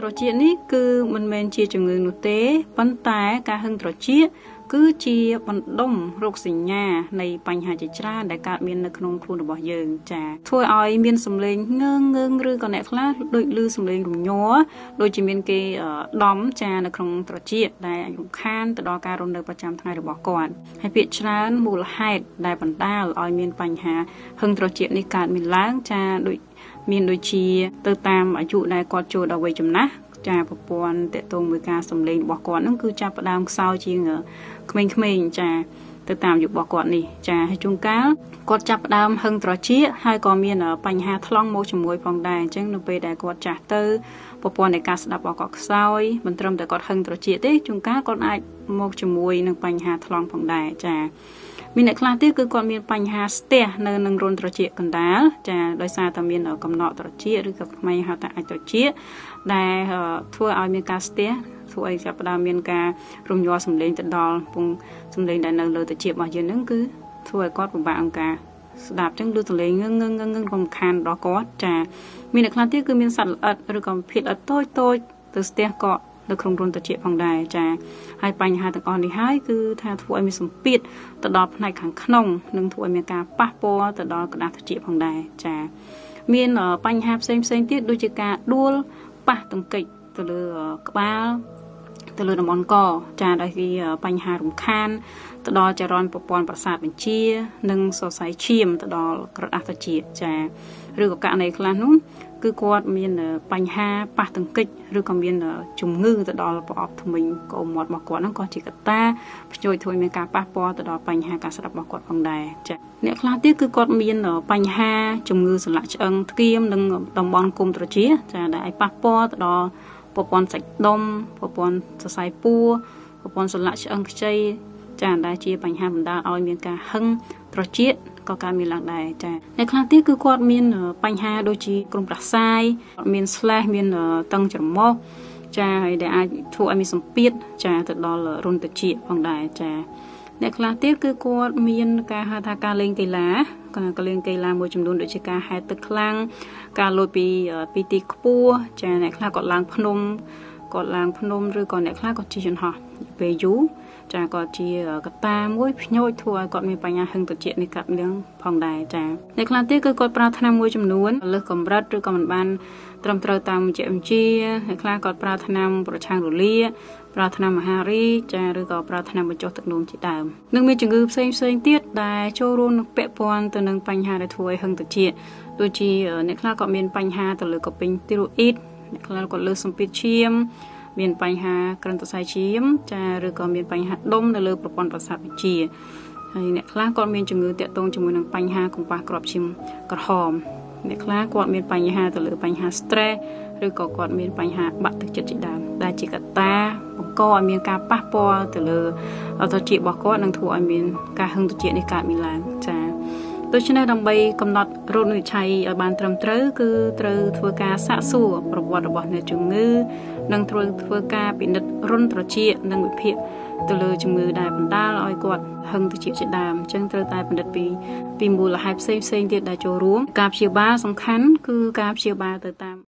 ត្រចៀកនេះគឺមិនមែនជាជំងឺនោះទេប៉ុន្តែការហឹងត្រចៀកគឺជាបណ្ដុំរោគសញ្ញានៃបញ្ហាជាច្រើនដែលកើតមាននៅក្នុងខ្លួនរបស់យើងចាធ្វើឲ្យមានសម្លេងងើងងើងឬក៏អ្នកខ្លះដូចឮសម្លេងរញ័រដូចជាមានគេដំចានៅក្នុងត្រចៀកដែលរំខានទៅដល់ការរស់នៅប្រចាំថ្ងៃរបស់គាត់ហើយពាក្យច្រើនមូលហេតុដែលបណ្ដាលឲ្យមានបញ្ហាហឹងត្រចៀកនេះកើតមានឡើងចាដូច មានដូចជាទៅតាមអាយុដែលគាត់ចូលដល់វ័យចំណាស់ចាប្រព័ន្ធតកតងមួយការសម្លេងរបស់គាត់ហ្នឹងគឺចាប់ផ្ដើមខ្សោយជាងក្មេងៗចាទៅតាមយុគរបស់គាត់នេះចាហើយជួនកាលគាត់ចាប់ផ្ដើមហឹងត្រចៀកហើយក៏មានបញ្ហាថ្លង់មកជាមួយផងដែរអញ្ចឹងនៅពេលដែលគាត់ចាស់ទៅប្រព័ន្ធនៃការស្ដាប់របស់គាត់ខ្សោយមិនត្រឹមតែគាត់ហឹងត្រចៀកទេជួនកាលគាត់អាចមកជាមួយនឹងបញ្ហាថ្លង់ផងដែរចា មានអ្នកខ្លះទៀតគឺគាត់មានបញ្ហាស្ទះនៅនឹងរុនត្រចៀកកណ្ដាលចាដោយសារតែមានកំណកត្រចៀកឬក៏ខ្មែរហៅថាអាចត្រចៀកដែលធ្វើឲ្យមានការស្ទះធ្វើឲ្យចាប់ផ្ដើមមានការរំញ័រសម្លេងទៅដល់ពងសម្លេងដែលនៅលើត្រចៀករបស់យើងហ្នឹងគឺធ្វើឲ្យគាត់ពិបាកអង្គការស្ដាប់ចឹងឮទលេងងឹងងឹងងឹងរំខានដល់គាត់ចា មានអ្នកខ្លះទៀតគឺមានសត្វល្អិតឬក៏ភាគល្អិតតូចតូចទៅស្ទះកក់ នៅក្នុងរុនត្រចៀកផងដែរចាហើយបញ្ហាទាំងអស់នេះហើយគឺថាធ្វើឲ្យមានសម្ពាធទៅដល់ផ្នែកខាងក្នុងនិងធ្វើឲ្យមានការប៉ះពាល់ទៅដល់ក្តារត្រចៀកផងដែរចាមានបញ្ហាផ្សេងផ្សេងទៀតដូចជាការដួលប៉ះទង្គិចទៅលើក្បាល ទៅលើតំបន់កចាដែលវាបញ្ហារំខានទៅដល់ចរន្តប្រព័ន្ធប្រសាទបញ្ជា និងសរសៃឈាមទៅដល់ក្រដាសត្រចៀកចាឬក៏ករណីខ្លះនោះគឺគាត់មានបញ្ហាប៉ះទង្គិចឬក៏មានជំងឺទៅដល់ប្រអប់ធ្មេញកោមាត់របស់គាត់ហ្នឹងក៏ជាកត្តាព្យុយធ្វើឲ្យមានការប៉ះពាល់ទៅដល់បញ្ហាការស្ដាប់របស់គាត់ផងដែរចា៎អ្នកខ្លះទៀតគឺគាត់មានបញ្ហាជំងឺសន្លាក់ឆ្អឹងធ្គាមនិងតំបន់គុំត្រចៀចាដែលឲ្យប៉ះពាល់ទៅដល់ ប្រព័ន្ធសាច់ដុំប្រព័ន្ធសរសៃពួរប្រព័ន្ធសន្លាក់ឆ្អឹងខ្ចីចាដែលជាបញ្ហាបណ្ដាលឲ្យមានការហឹងត្រចៀកក៏កើតមានឡើងដែរចាអ្នកខ្លះទៀតគឺគាត់មានបញ្ហាដូចជាក្រុមប្រសាយមាន slash មានតឹងច្រមុះចាហើយដែលអាចធ្វើឲ្យមានសម្ពាធចាទៅដល់រុនតិចផងដែរចាអ្នកខ្លះទៀតគឺគាត់មាន ការហៅថាការលេងកីឡា ការលេងកីឡាមួយចំនួនដូចជាការហែលទឹកខ្លាំងការលោតពីពីទីខ្ពស់ចាអ្នកខ្លះគាត់ឡើងភ្នំ គាត់ឡើងភ្នំឬក៏អ្នកខ្លះគាត់ជិះយន្តហោះពេលយូរចាគាត់ជាកតាមួយភ្ញោចធ្វើឲ្យគាត់មានបញ្ហាហឹងត្រជាក់នេះកាត់លៀងផងដែរចាអ្នកខ្លះទៀតគឺគាត់ប្រើថ្នាំមួយចំនួនលើសកម្រិតឬក៏មិនបានត្រឹមត្រូវតាមជាបញ្ជាអ្នកខ្លះគាត់ប្រើថ្នាំប្រឆាំងរលាប្រើថ្នាំមហារីចាឬក៏ប្រើថ្នាំបញ្ចុះទឹកនោមជាដើមនឹងមានជំងឺផ្សេងផ្សេងទៀតដែលចូលរួមនឹងពាក់ព័ន្ធទៅនឹងបញ្ហាដែលធ្វើឲ្យហឹងត្រជាក់ដូចជាអ្នកខ្លះក៏មានបញ្ហាទៅលើកពេញទីរ៉ូអ៊ីត អ្នកខ្លះក៏លើសម្ពាធឈាម មានបញ្ហាក្រិនសរសៃឈាម ចាឬក៏មានបញ្ហាដុំនៅលើប្រព័ន្ធប្រសាទវិជ្ជាហើយអ្នកខ្លះគាត់មានជំងឺតាក់ទងជាមួយនឹងបញ្ហាកំប៉ះគ្រាប់ឈាមក្រហមអ្នកខ្លះគាត់មានបញ្ហាទៅលើបញ្ហា stress ឬក៏គាត់មានបញ្ហាបាក់ទឹកចិត្តជាដើមដែលជាកត្តាបង្កឲ្យមានការប៉ះពាល់ទៅលើត្រចៀករបស់គាត់និងធ្វើឲ្យមានការហឹងត្រចៀកនេះកើតមានឡើងចា៎ ដូច្នេះដើម្បីកំណត់រោគវិនិច្ឆ័យឲ្យបានត្រឹមត្រូវគឺត្រូវធ្វើការសាកសួរប្រវត្តិរបស់អ្នកជំងឺនិងត្រូវធ្វើការពិនិត្យរុនត្រចៀកនិងវិភាគទៅលើជំងឺដែលបណ្ដាលឲ្យគាត់ហឹងត្រចៀកជាដើមអញ្ចឹងត្រូវតែពិនិត្យពីពីមូលហេតុផ្សេងផ្សេងទៀតដែលចូលរួម ការព្យាបាលសំខាន់គឺការព្យាបាលទៅតាម